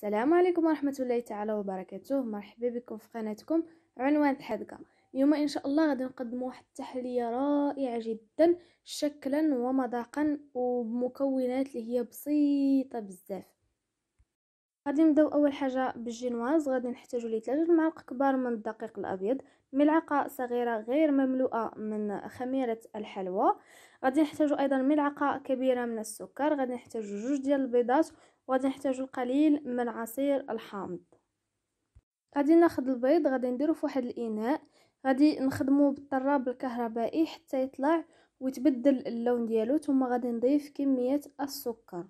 السلام عليكم ورحمة الله تعالى وبركاته. مرحبا بكم في قناتكم عنوان الحدقة اليوم إن شاء الله غادي نقدم واحد التحلية رائعة جدا شكلا ومذاقا وبمكونات اللي هي بسيطة بزاف. غادي نبداو أول حاجة بالجينواز غادي نحتاجو ليه ثلاثة معالق كبار من الدقيق الأبيض ملعقة صغيرة غير مملوءة من خميرة الحلوى. غادي نحتاجو أيضا ملعقة كبيرة من السكر غادي نحتاجو جوج ديال البيضات وغادي نحتاجو القليل من عصير الحامض. غادي ناخذ البيض غادي نديرو في واحد الإناء غادي نخدمو بالطراب الكهربائي حتى يطلع ويتبدل اللون ديالو ثم غادي نضيف كمية السكر.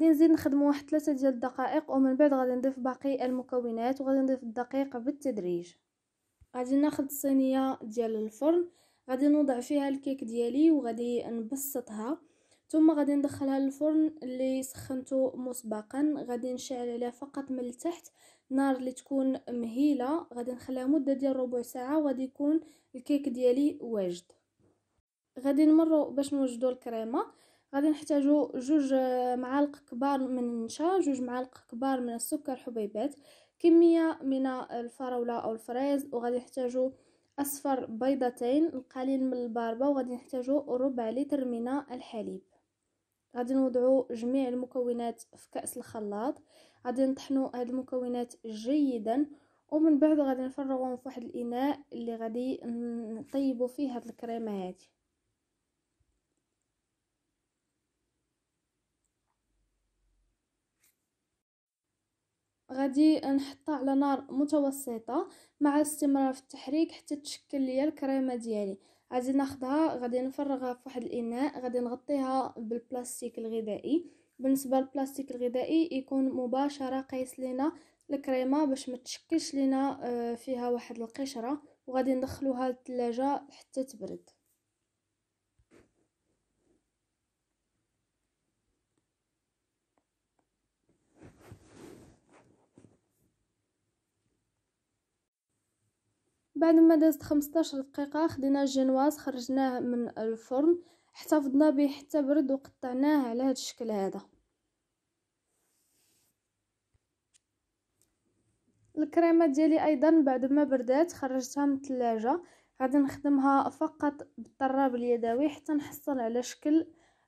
غادي نزيد نخدمو واحد ثلاثة ديال الدقائق ومن بعد غادي نضيف باقي المكونات وغادي نضيف الدقيق بالتدريج. غادي ناخذ صينية ديال الفرن غادي نوضع فيها الكيك ديالي وغادي نبسطها. ثم غادي ندخلها للفرن اللي سخنته مسبقا. غادي نشعل عليها فقط من التحت نار اللي تكون مهيلة. غادي نخليها مدة ديال ربع ساعة وغادي يكون الكيك ديالي واجد. غادي نمروا باش نوجدوا الكريمة. غادي نحتاجو جوج معالق كبار من النشا جوج معالق كبار من السكر حبيبات كمية من الفراولة أو الفريز وغادي نحتاجو أصفر بيضتين القليل من الباربة وغادي نحتاجو ربع لتر من الحليب. غادي نوضعو جميع المكونات في كأس الخلاط. غادي نطحنو هاد المكونات جيدا ومن بعد غادي نفرغوهم في واحد الإناء اللي غادي نطيبو فيه هاد الكريمة هادي. غادي نحطها على نار متوسطة مع الاستمرار في التحريك حتى تشكل ليا الكريمة ديالي. غادي ناخدها غادي نفرغها في واحد الإناء غادي نغطيها بالبلاستيك الغذائي. بالنسبة للبلاستيك الغذائي يكون مباشرة قيس لينا الكريمة باش ما تشكلش لينا آه، فيها واحد القشرة وغادي ندخلوها للثلاجه حتى تبرد. بعد ما دازت 15 دقيقة خدينا الجنواز خرجناه من الفرن احتفظنا به حتى برد وقطعناه على هذا الشكل هذا. الكريمة ديالي أيضا بعد ما بردات خرجتها من الثلاجة. غادي نخدمها فقط بالطراب اليدوي حتى نحصل على شكل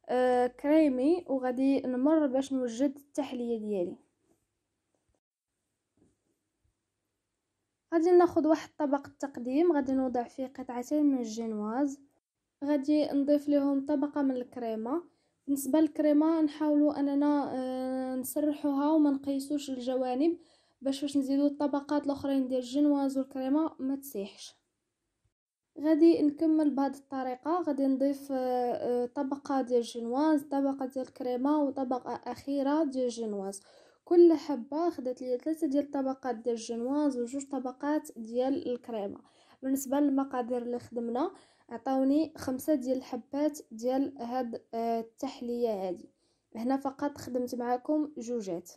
آه كريمي وغادي نمر باش نوجد التحلية ديالي. غادي ناخذ واحد طبق التقديم غادي نوضع فيه قطعتين من الجينواز. غادي نضيف لهم طبقة من الكريمة. بالنسبة للكريمة نحاولوا أننا آه، نسرحوها وما نقيسوش الجوانب باش باش نزيدو الطبقات الأخرين ديال الجينواز والكريمة ما تسيحش. غادي نكمل بهذه الطريقة. غادي نضيف آه، آه، طبقة ديال الجينواز طبقة ديال الكريمة وطبقة أخيرة ديال الجينواز. كل حبة خدات لي ثلاثة ديال الطبقات ديال الجنواز وجوج طبقات ديال الكريمة. بالنسبة للمقادير اللي خدمنا عطاوني خمسة ديال الحبات ديال هاد آه، التحلية هادي. هنا فقط خدمت معكم جوجات.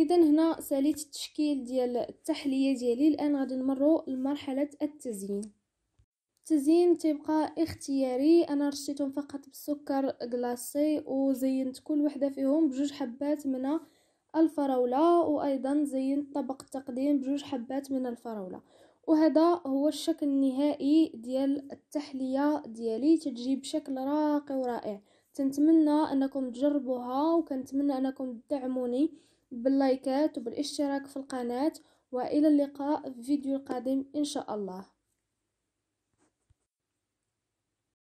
إذا هنا ساليت التشكيل ديال التحلية ديالي الان غادي نمروا لمرحلة التزيين. التزيين تيبقى اختياري. أنا رشيتهم فقط بالسكر كلاصي وزينت كل وحدة فيهم بجوج حبات من الفراولة وأيضا زينت طبق التقديم بجوج حبات من الفراولة. وهذا هو الشكل النهائي ديال التحلية ديالي. تتجي بشكل راقي ورائع تنتمنى أنكم تجربوها وكنتمنى أنكم تدعموني. باللايكات وبالاشتراك في القناة وإلى اللقاء في فيديو القادم إن شاء الله.